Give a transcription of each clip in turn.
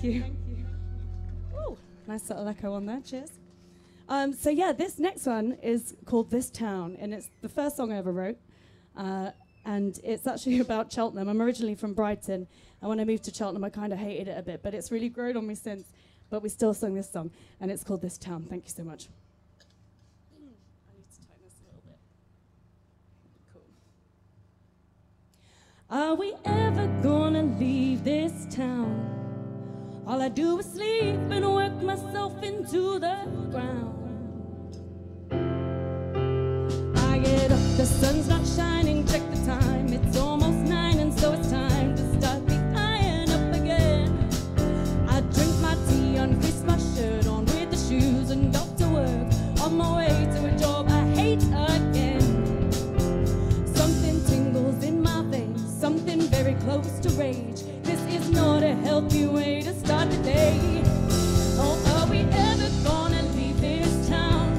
Thank you. Ooh, nice little echo on there. Cheers. Um, so yeah, this next one is called "This Town," and it's the first song I ever wrote. Uh, and it's actually about Cheltenham. I'm originally from Brighton, and when I moved to Cheltenham, I kind of hated it a bit, but it's really grown on me since. But we still sung this song, and it's called "This Town." Thank you so much. I need to tighten this a little bit. Cool. Are we ever gonna leave this town? All I do is sleep and work myself into the ground. I get up, the sun's not shining, check the time. It's almost nine, and so it's time to start the iron up again. I drink my tea, unfreeze my shirt on with the shoes, and go to work. On my way to a job I hate again. Something tingles in my veins, something very close to rage. Not a healthy way to start the day. Oh, are we ever gonna leave this town?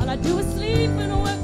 All I do is sleep and work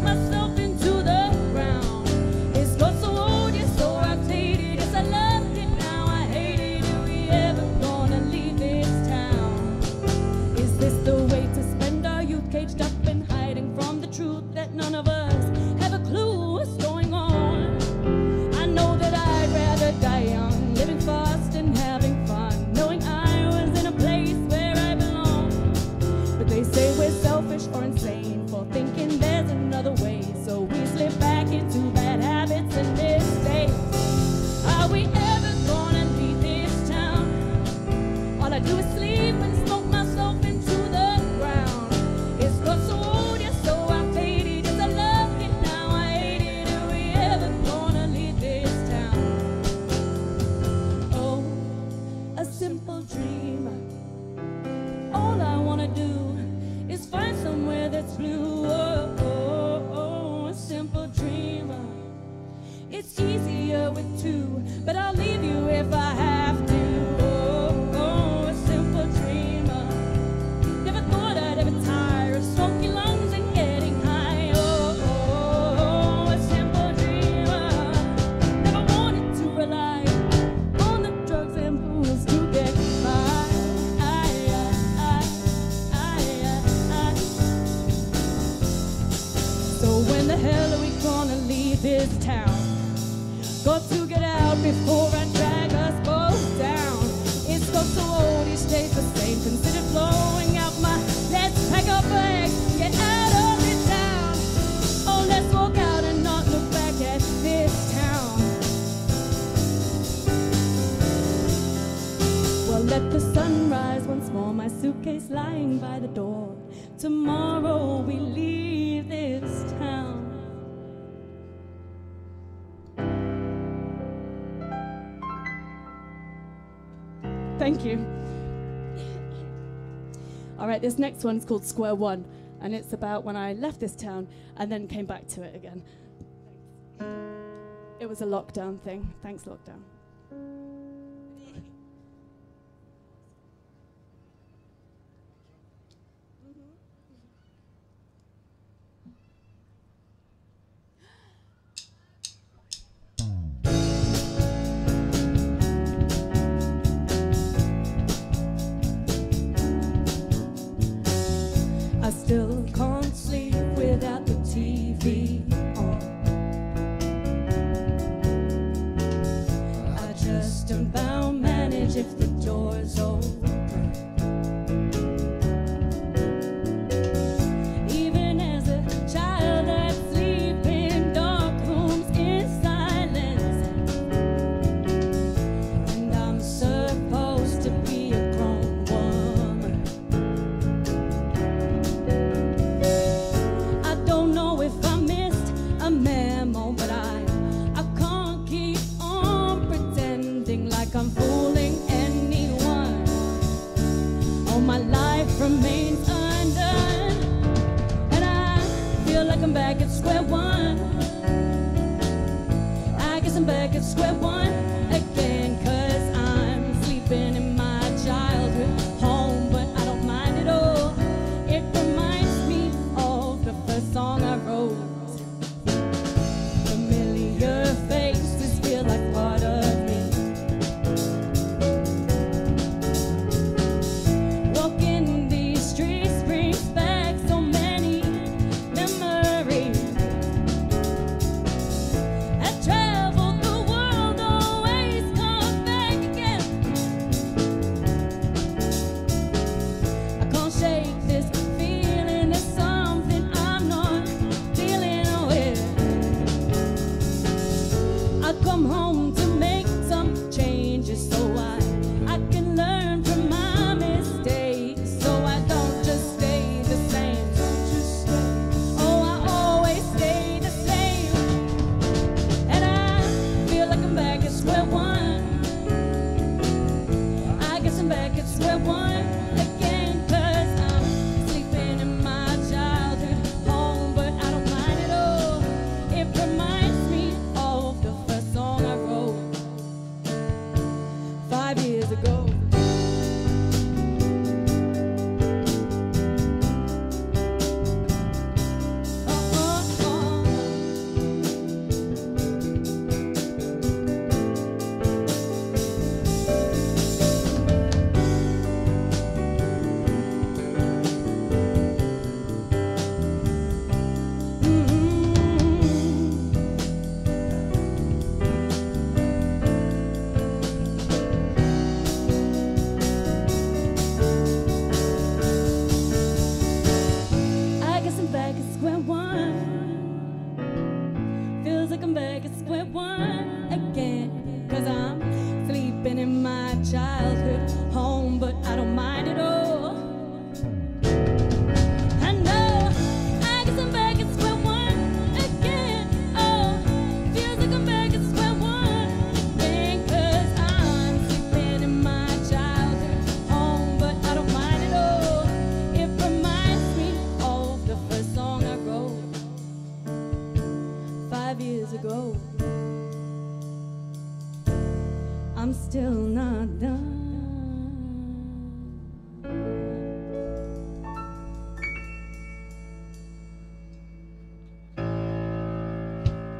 this town? Got to get out before I drag us both down. It's got so old, each day's the same. Consider blowing out my. Let's pack our bags, get out of this town. Oh, let's walk out and not look back at this town. Well, let the sun rise once more. My suitcase lying by the door. Tomorrow we leave right, this next one's called Square One, and it's about when I left this town and then came back to it again. It was a lockdown thing. Thanks, lockdown.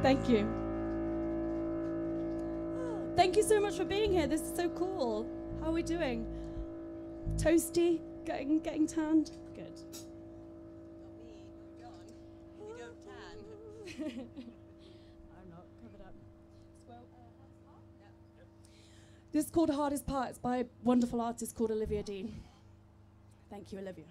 Thank you. Thank you so much for being here. This is so cool. How are we doing? Toasty? Getting getting tanned? Good. Not me. John. You don't tan. I'm not covered up. Well, uh, yeah. This is called Hardest Part. It's by a wonderful artist called Olivia Dean. Thank you, Olivia.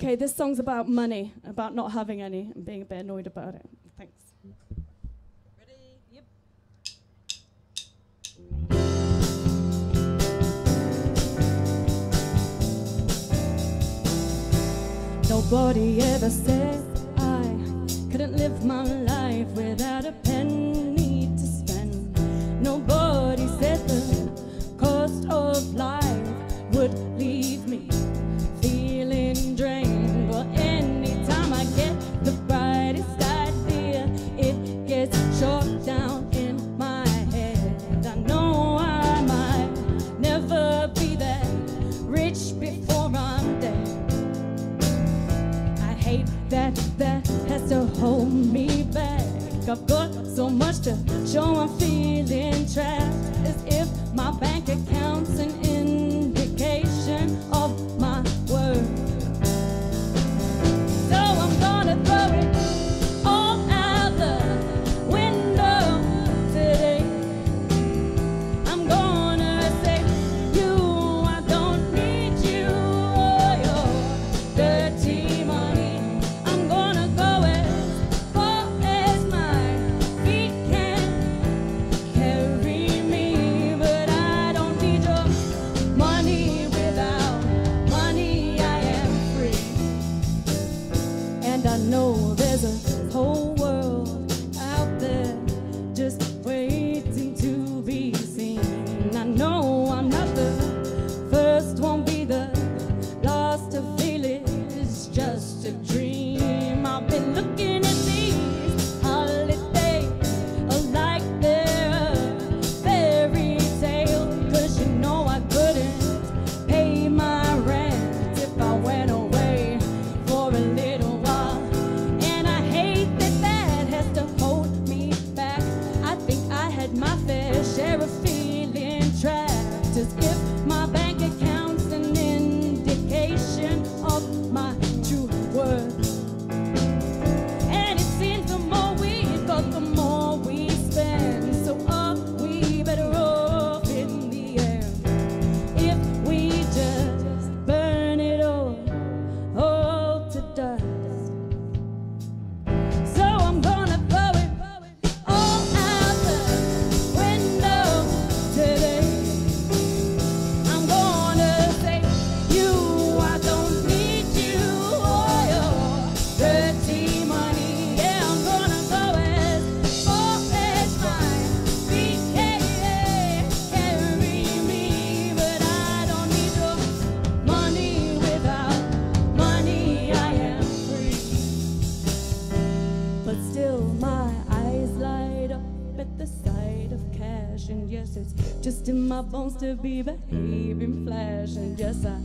okay, this song's about money, about not having any and being a bit annoyed about it. Thanks. Nobody ever said I couldn't live my life without a penny. be behaving, flashing just a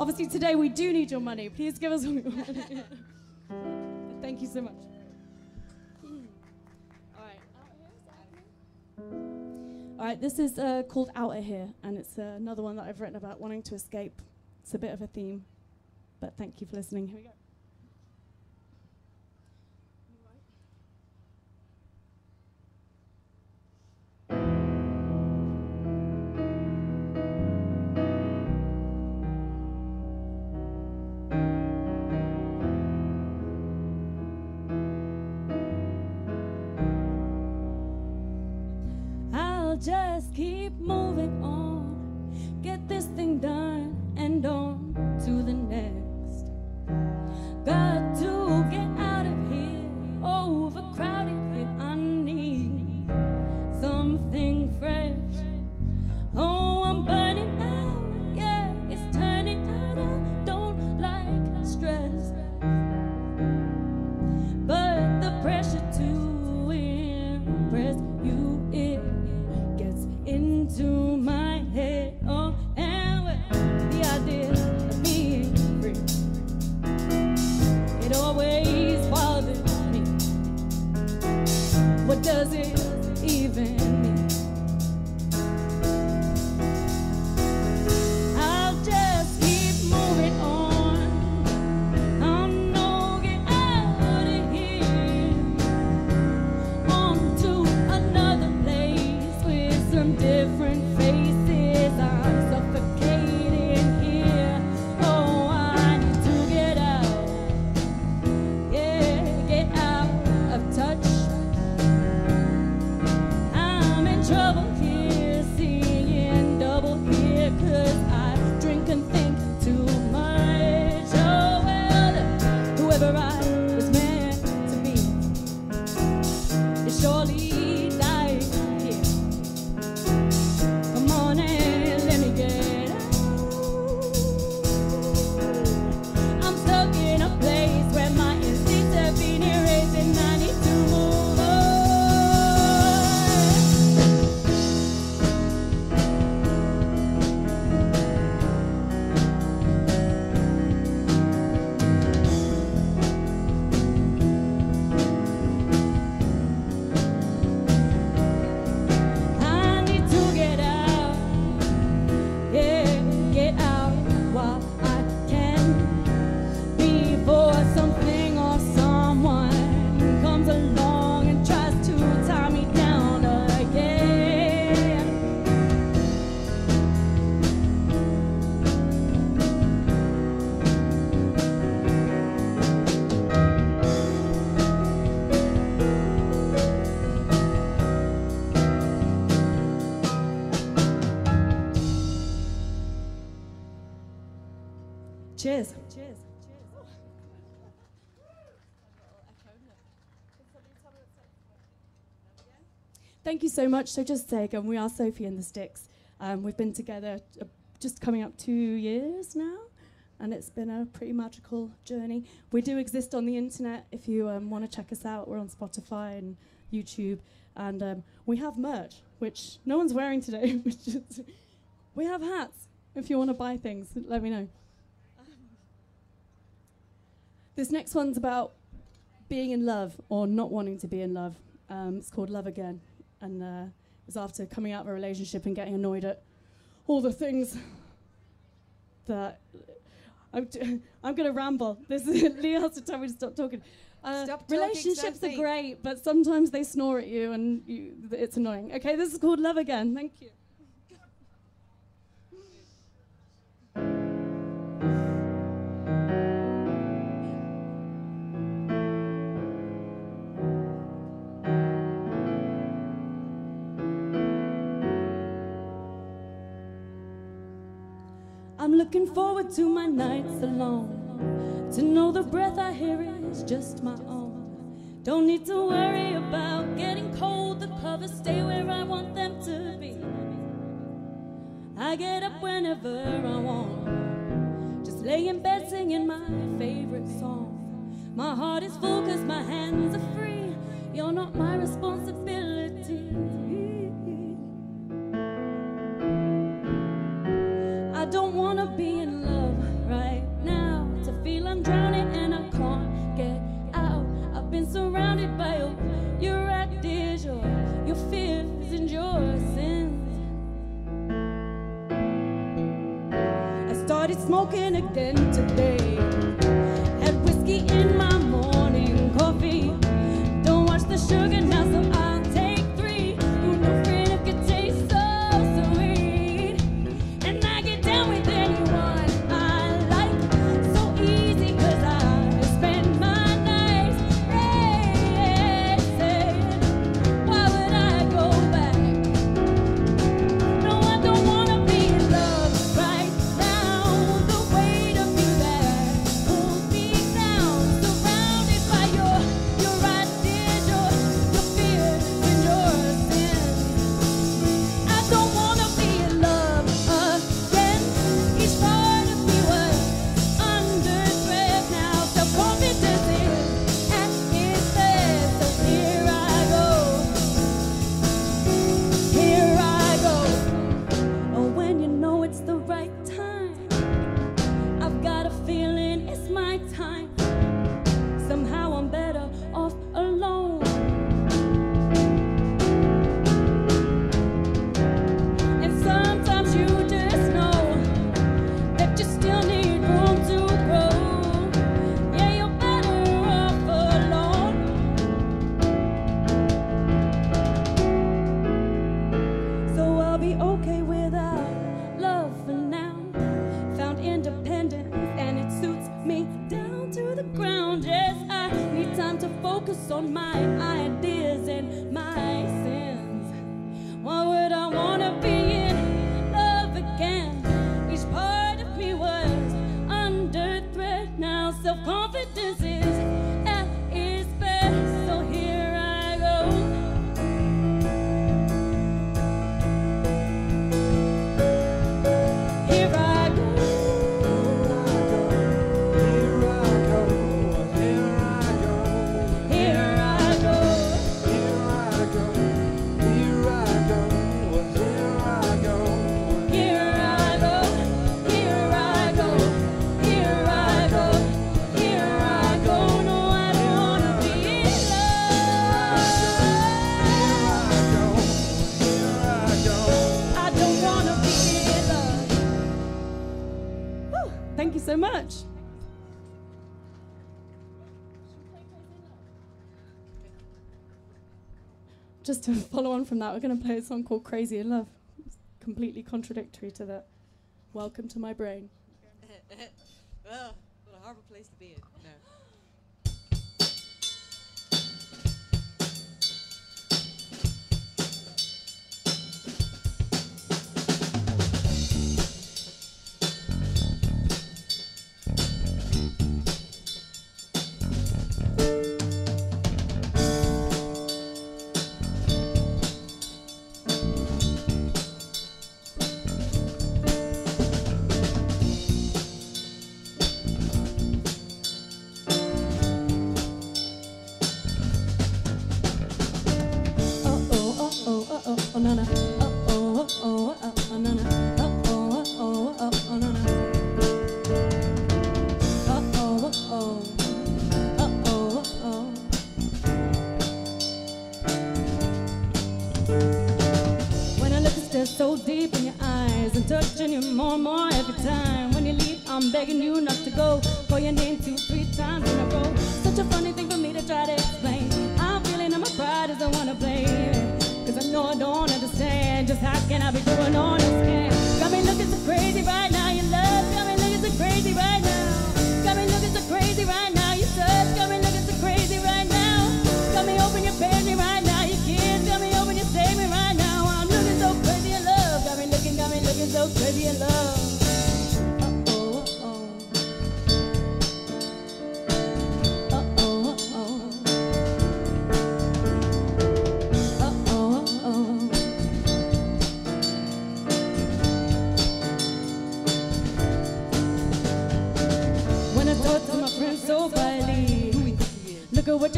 Obviously, today we do need your money. Please give us all your money. Thank you so much. all right. All right, this is uh, called Outer Here, and it's uh, another one that I've written about wanting to escape. It's a bit of a theme, but thank you for listening. Here we go. moving on. Get this thing done and on to the next. Got to get out of here, overcrowded here. I need something fresh. Cheers. Cheers. Cheers. Thank you so much. So just to say again, we are Sophie and the Sticks. Um, we've been together uh, just coming up two years now, and it's been a pretty magical journey. We do exist on the internet. If you um, want to check us out, we're on Spotify and YouTube, and um, we have merch, which no one's wearing today. we have hats. If you want to buy things, let me know. This next one's about being in love or not wanting to be in love. Um, it's called Love Again, and uh, it was after coming out of a relationship and getting annoyed at all the things that I'm, t- I'm going to ramble. This is Leah has to tell me to stop talking. Uh, Stop talking, relationships are great, but sometimes they snore at you, and you, th- it's annoying. Okay, this is called Love Again. Thank you. I'm looking forward to my nights alone. To know the breath I hear is just my own. Don't need to worry about getting cold. The covers stay where I want them to be. I get up whenever I want. Just lay in bed singing my favorite song. My heart is full cause my hands are free. You're not my responsibility. To focus on my ideas and my sins. Why would I wanna be Just to follow on from that, we're going to play a song called Crazy in Love. It's completely contradictory to that. Welcome to my brain. Ugh, what a horrible place to be in. No. so deep in your eyes and touching you more and more every time. When you leave, I'm begging you not to go. Call your name two, three times in a row. Such a funny thing for me to try to explain. I'm feeling that my pride is the one to blame. Cause I know I don't understand just how can I be doing all this.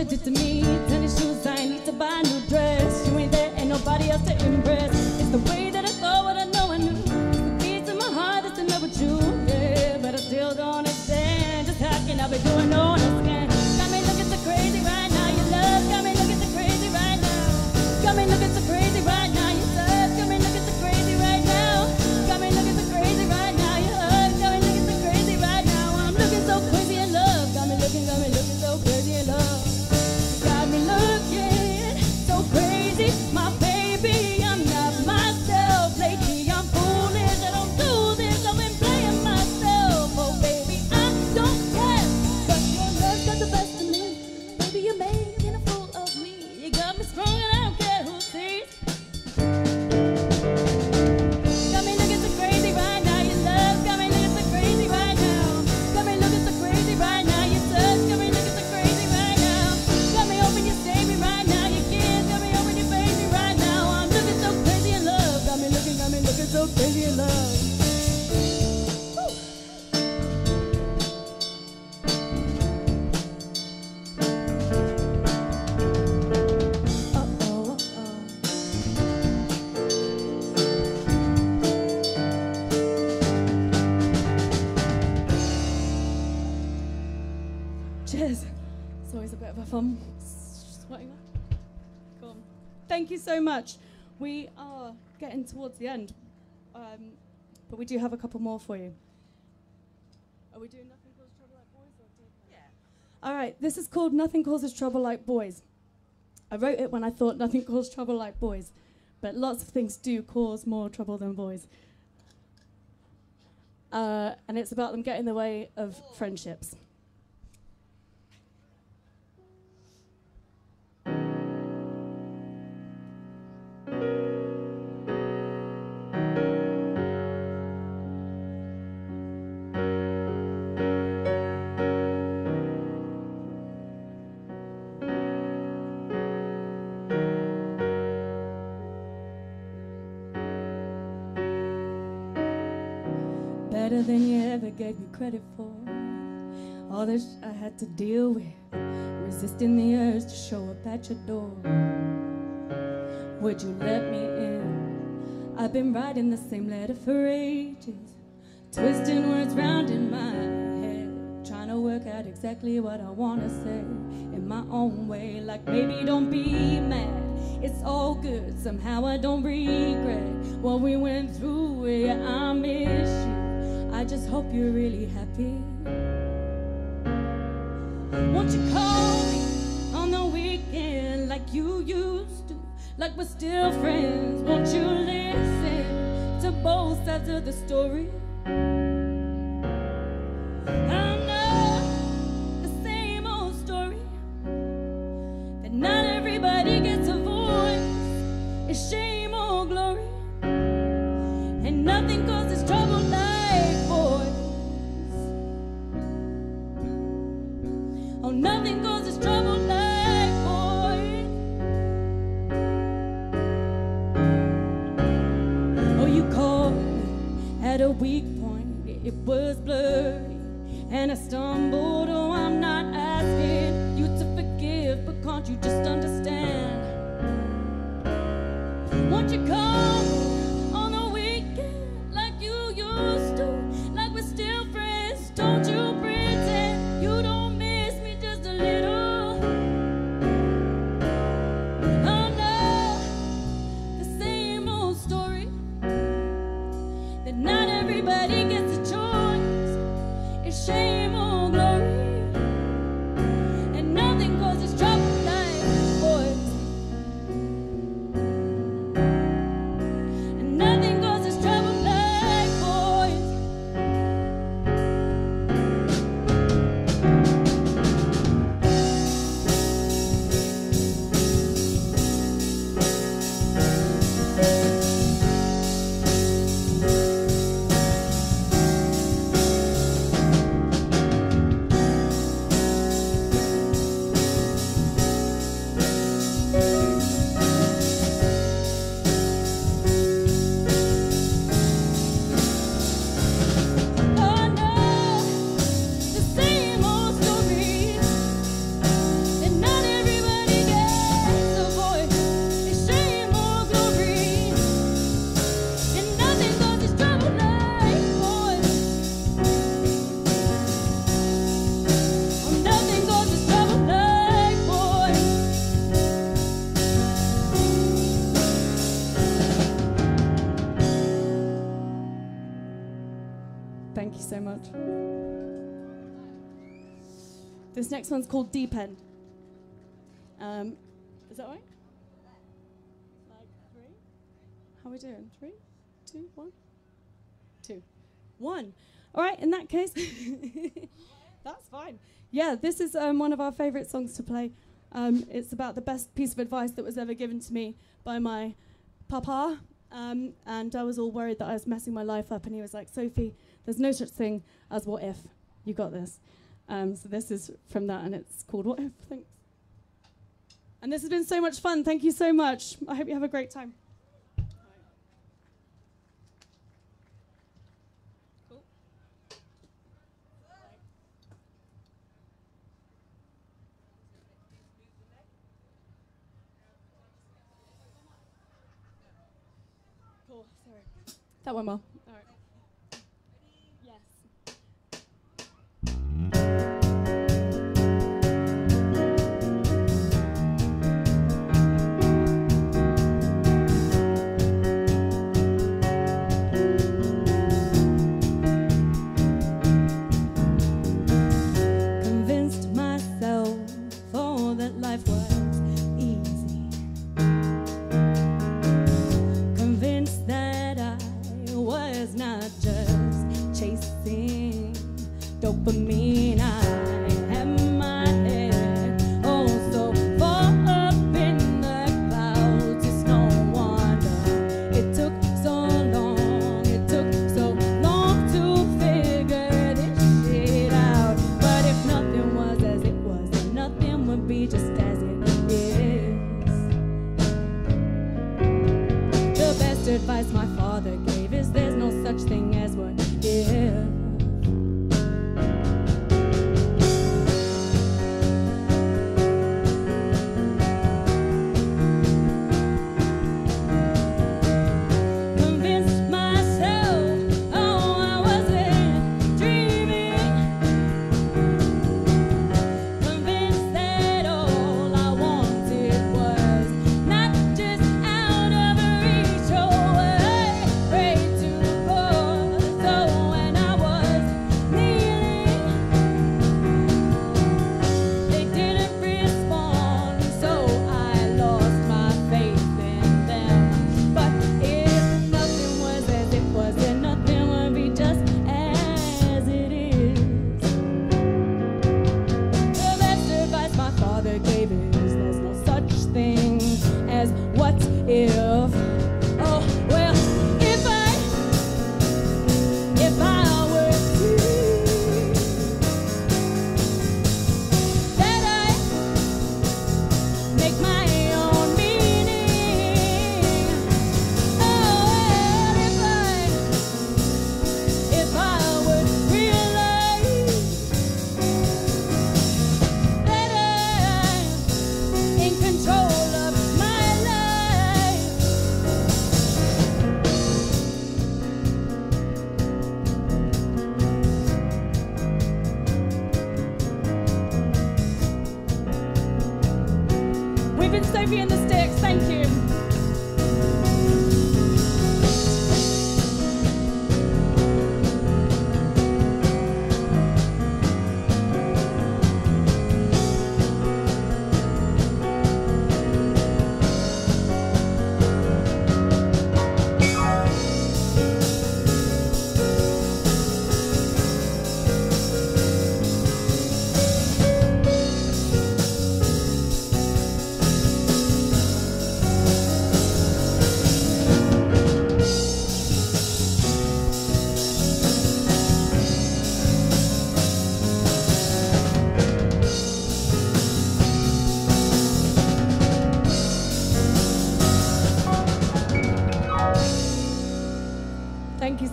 You did to me. Tennis shoes, I need to buy new you so much. We are getting towards the end, um, but we do have a couple more for you. Are we doing nothing causes trouble like boys or do- All right. This is called Nothing Causes Trouble Like Boys. I wrote it when I thought nothing caused trouble like boys, but lots of things do cause more trouble than boys. Uh, and it's about them getting in the way of friendships. Credit for. All that I had to deal with, resisting the urge to show up at your door. Would you let me in? I've been writing the same letter for ages, twisting words round in my head, trying to work out exactly what I want to say in my own way. Like, baby, don't be mad. It's all good. Somehow I don't regret what we went through. Yeah, I miss you're really happy. Won't you call me on the weekend like you used to? Like we're still friends. Won't you listen to both sides of the story? shame. Much. This next one's called Deep End. Um, is that right? Like three? How are we doing? Three, two, one, two, one. All right. In that case, that's fine. Yeah, this is um, one of our favourite songs to play. Um, it's about the best piece of advice that was ever given to me by my papa. Um, and I was all worried that I was messing my life up. And he was like, Sophie, there's no such thing as what if. You got this. Um, so this is from that, and it's called What If. Thanks. And this has been so much fun. Thank you so much. I hope you have a great time. That went well.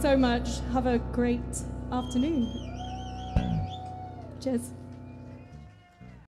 So much. Have a great afternoon.